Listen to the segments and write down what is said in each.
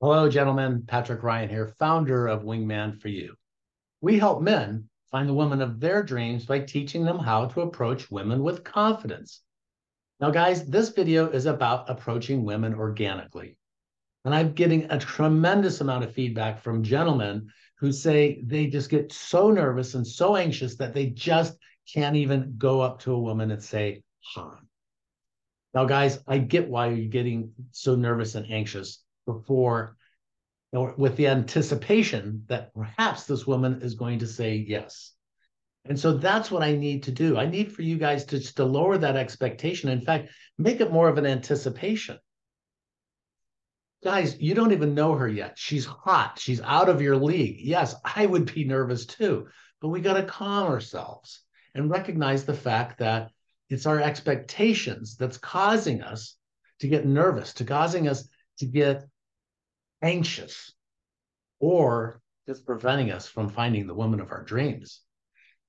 Hello, gentlemen. Patrick Ryan here, founder of Wingman for You. We help men find the woman of their dreams by teaching them how to approach women with confidence. Now, guys, this video is about approaching women organically. And I'm getting a tremendous amount of feedback from gentlemen who say they just get so nervous and so anxious that they just can't even go up to a woman and say, hi. Now, guys, I get why you're getting so nervous and anxious before, or with the anticipation that perhaps this woman is going to say yes. And so that's what I need to do. I need for you guys to, to lower that expectation. In fact, make it more of an anticipation. Guys, you don't even know her yet. She's hot. She's out of your league. Yes, I would be nervous too, but we got to calm ourselves and recognize the fact that it's our expectations that's causing us to get nervous, to causing us to get anxious, or just preventing us from finding the woman of our dreams.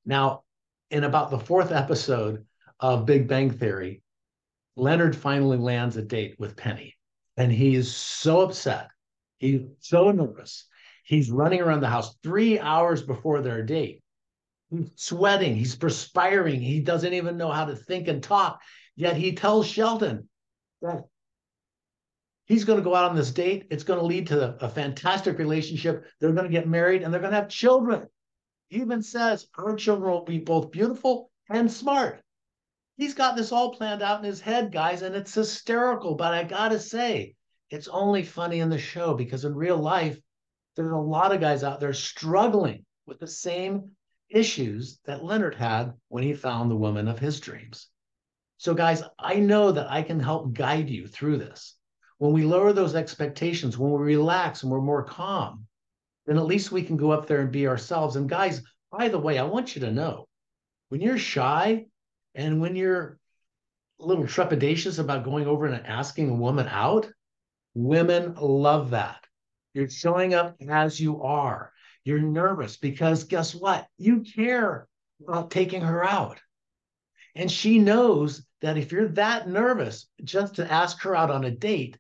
Now, in about the fourth episode of Big Bang Theory, Leonard finally lands a date with Penny, and he is so upset. He's so nervous. He's running around the house three hours before their date. He's sweating, he's perspiring, he doesn't even know how to think and talk. Yet he tells Sheldon that he's going to go out on this date. It's going to lead to a fantastic relationship. They're going to get married and they're going to have children. He even says our children will be both beautiful and smart. He's got this all planned out in his head, guys, and it's hysterical. But I got to say, it's only funny in the show because in real life, there's a lot of guys out there struggling with the same issues that Leonard had when he found the woman of his dreams. So, guys, I know that I can help guide you through this. When we lower those expectations, when we relax and we're more calm, then at least we can go up there and be ourselves. And, guys, by the way, I want you to know when you're shy and when you're a little trepidatious about going over and asking a woman out, women love that. You're showing up as you are. You're nervous because guess what? You care about taking her out. And she knows that if you're that nervous just to ask her out on a date,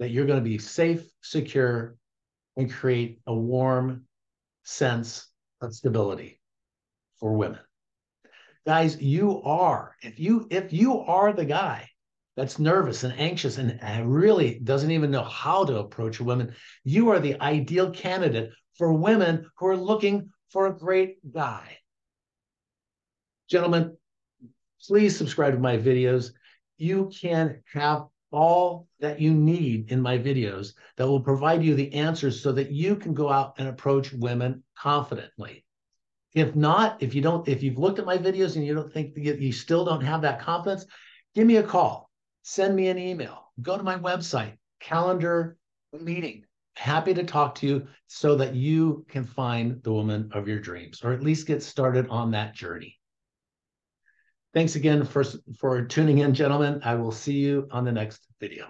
that you're going to be safe, secure, and create a warm sense of stability for women. Guys, you are, if you if you are the guy that's nervous and anxious and really doesn't even know how to approach a woman, you are the ideal candidate for women who are looking for a great guy. Gentlemen, please subscribe to my videos. You can have all that you need in my videos that will provide you the answers so that you can go out and approach women confidently. If not, if you don't, if you've looked at my videos and you don't think you still don't have that confidence, give me a call, send me an email, go to my website, calendar meeting happy to talk to you so that you can find the woman of your dreams or at least get started on that journey. Thanks again for, for tuning in, gentlemen. I will see you on the next video.